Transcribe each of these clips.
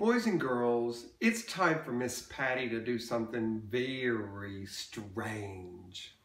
Boys and girls, it's time for Miss Patti to do something very strange.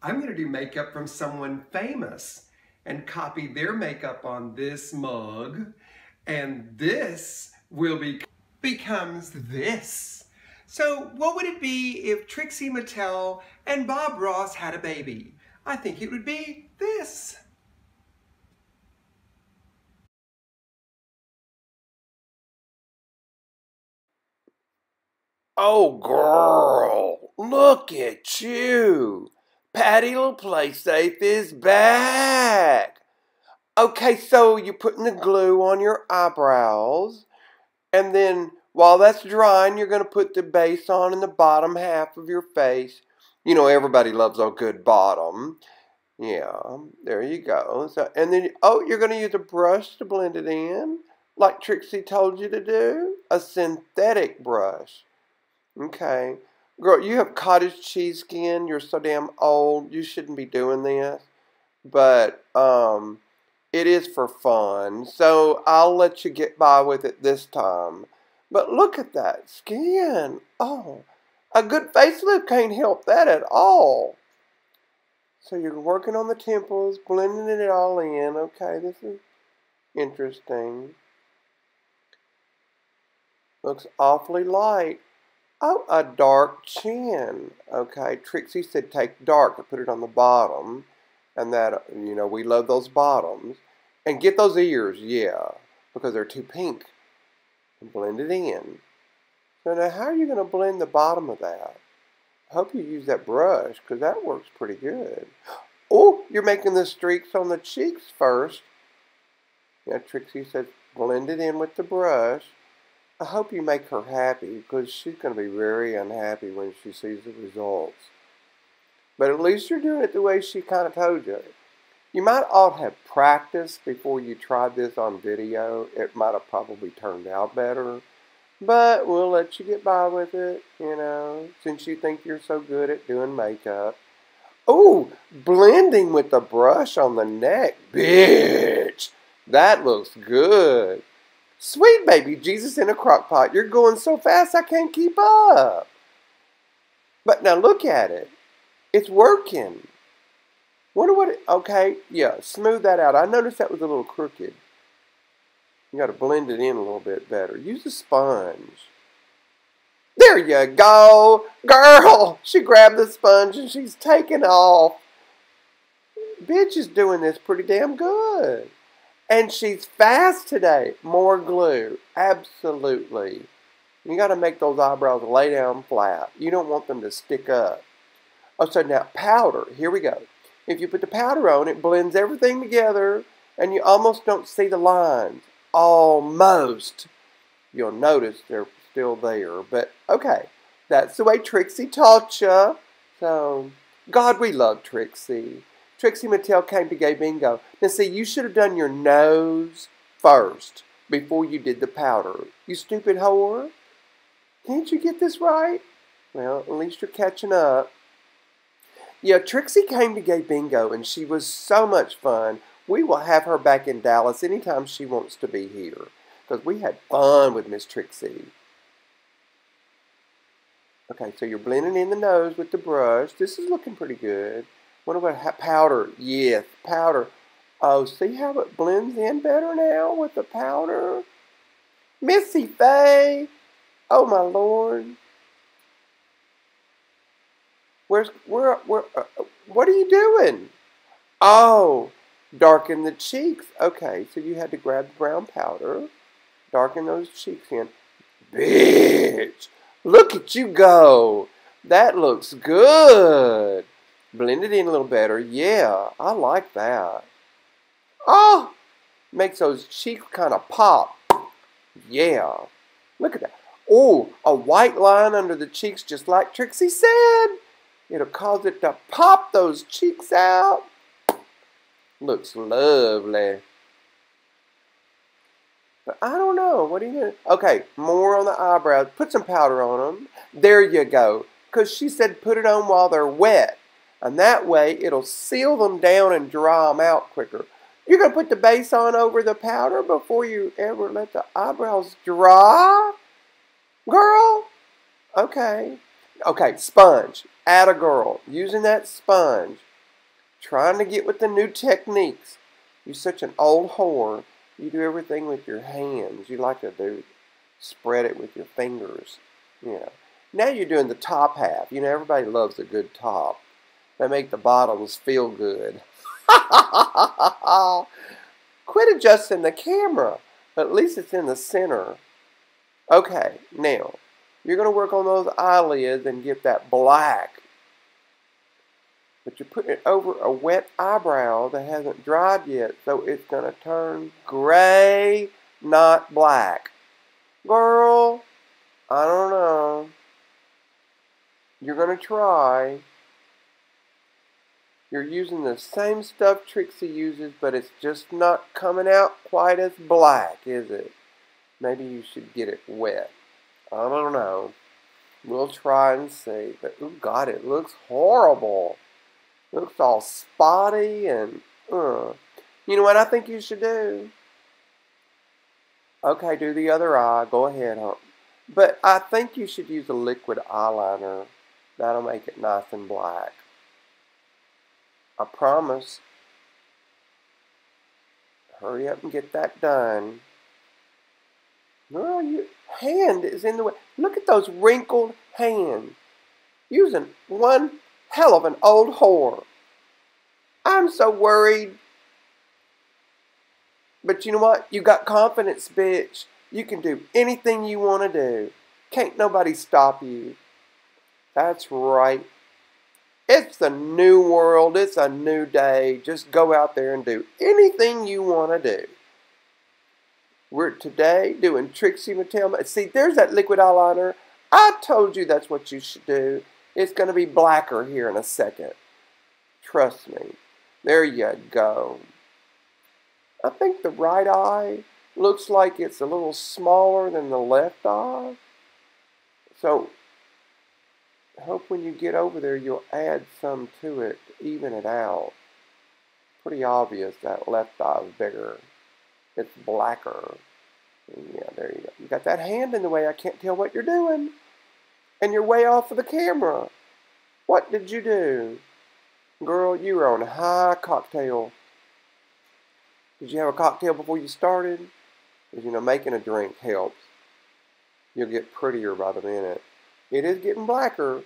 I'm going to do makeup from someone famous and copy their makeup on this mug. And this will be becomes this. So what would it be if Trixie Mattel and Bob Ross had a baby? I think it would be this. Oh, girl, look at you. Patti Little Playsafe is back. Okay, so you're putting the glue on your eyebrows, and then while that's drying, you're going to put the base on in the bottom half of your face. You know, everybody loves a good bottom. Yeah, there you go. So, and then, oh, you're going to use a brush to blend it in, like Trixie told you to do. A synthetic brush. Okay. Girl, you have cottage cheese skin. You're so damn old. You shouldn't be doing this. But um, it is for fun. So I'll let you get by with it this time. But look at that skin. Oh, a good facelift can't help that at all. So you're working on the temples, blending it all in. Okay, this is interesting. Looks awfully light. Oh, a dark chin. Okay, Trixie said take dark and put it on the bottom. And that, you know, we love those bottoms. And get those ears, yeah, because they're too pink. And blend it in. So now how are you going to blend the bottom of that? I hope you use that brush because that works pretty good. Oh, you're making the streaks on the cheeks first. Yeah, Trixie said blend it in with the brush. I hope you make her happy because she's going to be very unhappy when she sees the results. But at least you're doing it the way she kind of told you. You might ought have practiced before you tried this on video. It might have probably turned out better. But we'll let you get by with it, you know, since you think you're so good at doing makeup. Oh, blending with the brush on the neck. Bitch, that looks good. Sweet baby Jesus in a crock pot. You're going so fast I can't keep up. But now look at it. It's working. Wonder what it, okay, yeah, smooth that out. I noticed that was a little crooked. You got to blend it in a little bit better. Use a sponge. There you go. Girl, she grabbed the sponge and she's taking off. Bitch is doing this pretty damn good. And she's fast today. More glue. Absolutely. You got to make those eyebrows lay down flat. You don't want them to stick up. Oh, so now powder. Here we go. If you put the powder on, it blends everything together and you almost don't see the lines. Almost. You'll notice they're still there. But okay, that's the way Trixie taught you. So, God, we love Trixie. Trixie Mattel came to Gay Bingo. Now, see, you should have done your nose first before you did the powder. You stupid whore. Can't you get this right? Well, at least you're catching up. Yeah, Trixie came to Gay Bingo, and she was so much fun. We will have her back in Dallas anytime she wants to be here because we had fun with Miss Trixie. Okay, so you're blending in the nose with the brush. This is looking pretty good. What about powder? Yes, powder. Oh, see how it blends in better now with the powder? Missy Faye! Oh, my Lord. Where's, where, where, uh, what are you doing? Oh, darken the cheeks. Okay, so you had to grab brown powder, darken those cheeks in. Bitch, look at you go. That looks good. Blend it in a little better. Yeah, I like that. Oh, makes those cheeks kind of pop. Yeah, look at that. Oh, a white line under the cheeks just like Trixie said. It'll cause it to pop those cheeks out. Looks lovely. But I don't know. What are you going to... Okay, more on the eyebrows. Put some powder on them. There you go. Because she said put it on while they're wet. And that way, it'll seal them down and dry them out quicker. You're going to put the base on over the powder before you ever let the eyebrows dry? Girl? Okay. Okay, sponge. Add a girl. Using that sponge. Trying to get with the new techniques. You're such an old whore. You do everything with your hands. You like to do spread it with your fingers. You know. Now you're doing the top half. You know, everybody loves a good top. They make the bottoms feel good. Quit adjusting the camera. At least it's in the center. Okay, now you're going to work on those eyelids and get that black. But you're putting it over a wet eyebrow that hasn't dried yet, so it's going to turn gray, not black. Girl, I don't know. You're going to try. You're using the same stuff Trixie uses, but it's just not coming out quite as black, is it? Maybe you should get it wet. I don't know. We'll try and see. But, oh God, it looks horrible. Looks all spotty and, uh. You know what I think you should do? Okay, do the other eye. Go ahead, huh? But I think you should use a liquid eyeliner. That'll make it nice and black. I promise. Hurry up and get that done. Girl, your hand is in the way. Look at those wrinkled hands. Using one hell of an old whore. I'm so worried. But you know what? You got confidence, bitch. You can do anything you want to do. Can't nobody stop you. That's right. It's a new world. It's a new day. Just go out there and do anything you want to do. We're today doing Trixie Mattel. See, there's that liquid eyeliner. I told you that's what you should do. It's going to be blacker here in a second. Trust me. There you go. I think the right eye looks like it's a little smaller than the left eye. So hope when you get over there you'll add some to it to even it out. Pretty obvious that left eye is bigger. It's blacker. Yeah, there you go. You got that hand in the way. I can't tell what you're doing. And you're way off of the camera. What did you do? Girl, you were on a high cocktail. Did you have a cocktail before you started? Because, you know, making a drink helps. You'll get prettier by the minute. It is getting blacker,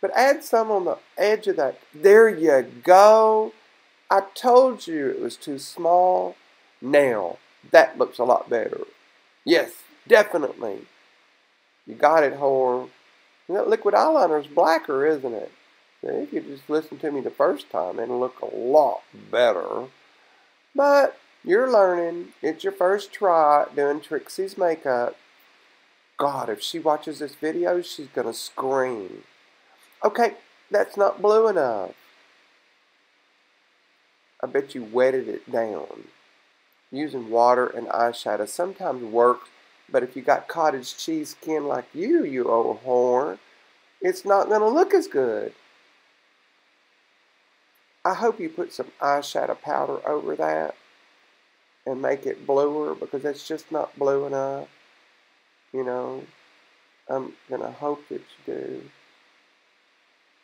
but add some on the edge of that. There you go. I told you it was too small. Now, that looks a lot better. Yes, definitely. You got it, whore. And that liquid eyeliner is blacker, isn't it? Now, if you just listen to me the first time, it'll look a lot better. But you're learning. It's your first try doing Trixie's makeup. God, if she watches this video, she's going to scream. Okay, that's not blue enough. I bet you wetted it down. Using water and eyeshadow sometimes works, but if you got cottage cheese skin like you, you old whore, it's not going to look as good. I hope you put some eyeshadow powder over that and make it bluer because it's just not blue enough. You know, I'm to hope that you do.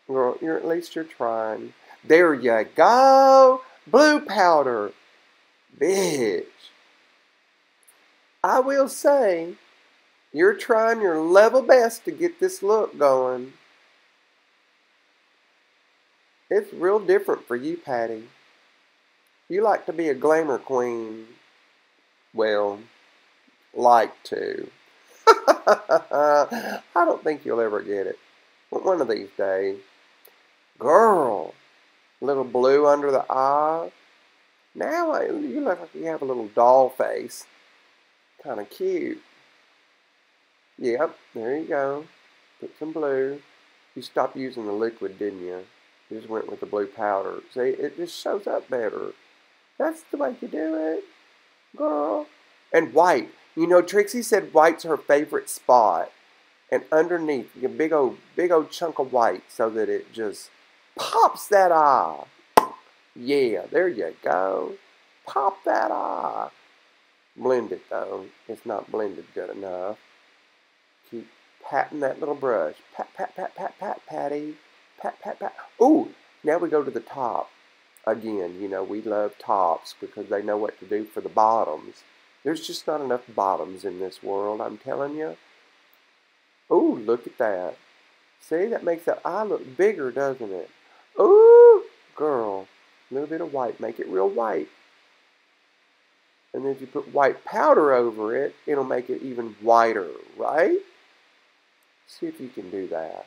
Well, you're at least you're trying. There you go. Blue powder. Bitch. I will say, you're trying your level best to get this look going. It's real different for you, Patti. You like to be a glamour queen. Well, like to. I don't think you'll ever get it. But one of these days. Girl, little blue under the eye. Now you look like you have a little doll face. Kind of cute. Yep, there you go. Put some blue. You stopped using the liquid, didn't you? You just went with the blue powder. See, it just shows up better. That's the way you do it, girl. And white. You know, Trixie said white's her favorite spot. And underneath, a big old, big old chunk of white so that it just pops that eye. Yeah, there you go. pop that eye. Blend it though. It's not blended good enough. Keep patting that little brush. Pat, pat, pat, pat, pat, Patti. Pat, pat, pat. Ooh, now we go to the top. Again, you know, we love tops because they know what to do for the bottoms. There's just not enough bottoms in this world, I'm telling you. Oh, look at that. See, that makes that eye look bigger, doesn't it? Ooh, girl. A little bit of white. Make it real white. And then if you put white powder over it, it'll make it even whiter, right? See if you can do that.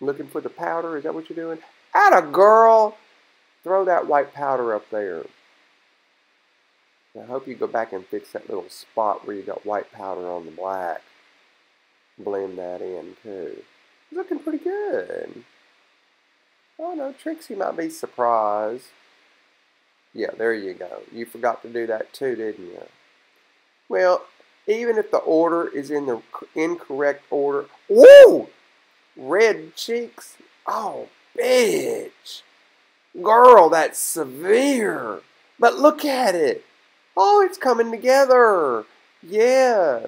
Looking for the powder? Is that what you're doing? Atta girl! Throw that white powder up there. I hope you go back and fix that little spot where you got white powder on the black. Blend that in too. Looking pretty good. Oh no, Trixie might be surprised. Yeah, there you go. You forgot to do that too, didn't you? Well, even if the order is in the incorrect order. Whoa! Red cheeks? Oh, bitch. Girl, that's severe. But look at it. Oh, it's coming together. Yeah.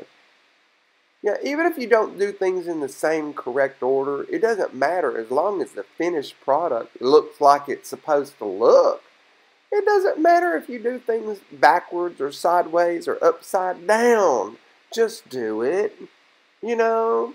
Yeah, even if you don't do things in the same correct order, it doesn't matter as long as the finished product looks like it's supposed to look. It doesn't matter if you do things backwards or sideways or upside down. Just do it. You know,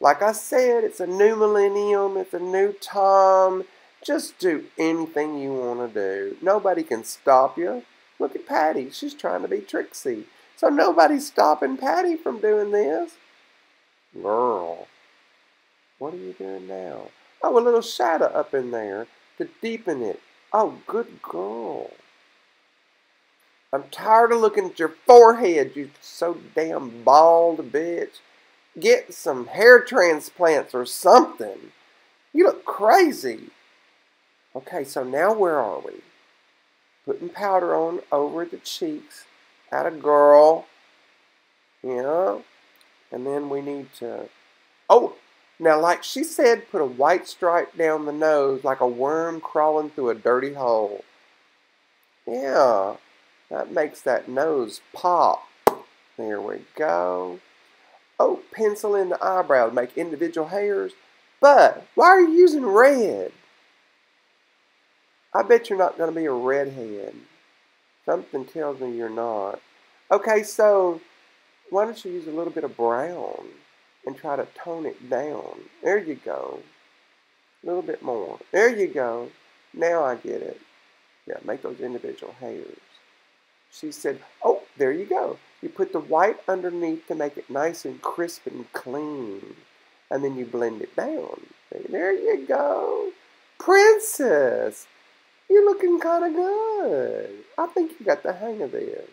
like I said, it's a new millennium, it's a new time. Just do anything you want to do. Nobody can stop you. Look at Patti. She's trying to be Trixie. So nobody's stopping Patti from doing this. Girl, what are you doing now? Oh, a little shadow up in there to deepen it. Oh, good girl. I'm tired of looking at your forehead, you so damn bald bitch. Get some hair transplants or something. You look crazy. Okay, so now where are we? Putting powder on over the cheeks. At a girl. Yeah. And then we need to. Oh, now, like she said, put a white stripe down the nose like a worm crawling through a dirty hole. Yeah, that makes that nose pop. There we go. Oh, pencil in the eyebrow to make individual hairs. But why are you using red? I bet you're not going to be a redhead. Something tells me you're not. Okay, so why don't you use a little bit of brown? and try to tone it down. There you go. A little bit more. There you go. Now I get it. Yeah, make those individual hairs. She said, oh, there you go. You put the white underneath to make it nice and crisp and clean. And then you blend it down. There you go. Princess, you're looking kind of good. I think you got the hang of this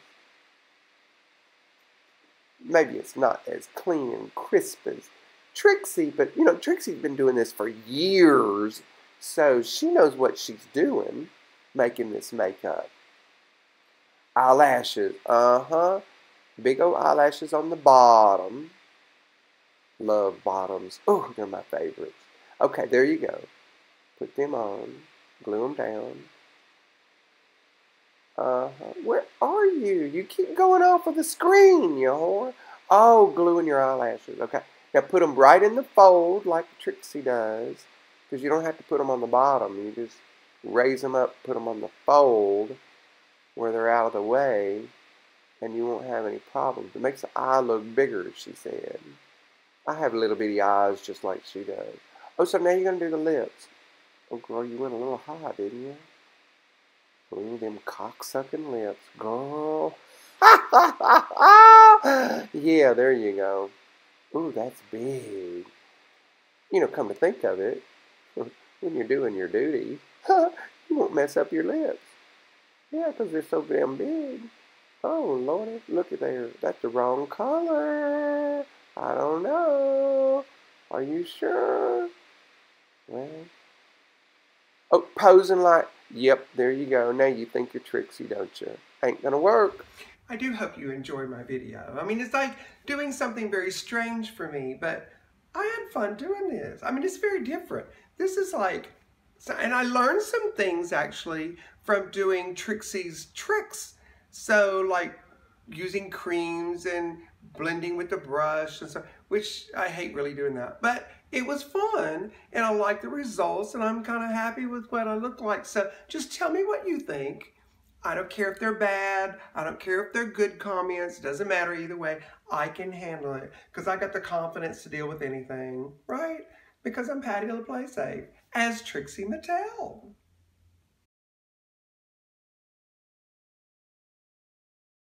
maybe it's not as clean and crisp as Trixie, but you know, Trixie's been doing this for years, so she knows what she's doing making this makeup. Eyelashes, uh huh. Big old eyelashes on the bottom. Love bottoms. Oh, they're my favorites. Okay, there you go. Put them on, glue them down. Uh, where are you? You keep going off of the screen, you whore. Oh, gluing your eyelashes. Okay. Now put them right in the fold like Trixie does. Because you don't have to put them on the bottom. You just raise them up, put them on the fold where they're out of the way. And you won't have any problems. It makes the eye look bigger, she said. I have little bitty eyes just like she does. Oh, so now you're going to do the lips. Oh, girl, you went a little high, didn't you? Ooh, them cocksucking lips, girl. yeah, there you go. Ooh, that's big. You know, come to think of it, when you're doing your duty, you won't mess up your lips. Yeah, because they're so damn big. Oh, Lordy, look at there. That's the wrong color. I don't know. Are you sure? Well, oh, posing like Yep, there you go. Now you think you're Trixie, don't you? Ain't gonna work. I do hope you enjoy my video. I mean, it's like doing something very strange for me, but I had fun doing this. I mean, it's very different. This is like, and I learned some things actually from doing Trixie's tricks. So like using creams and blending with the brush and stuff, which I hate really doing that. But it was fun and I like the results and I'm kind of happy with what I look like. So just tell me what you think. I don't care if they're bad. I don't care if they're good comments. Doesn't matter either way. I can handle it because I got the confidence to deal with anything, right? Because I'm Patti Le Plae Safe as Trixie Mattel.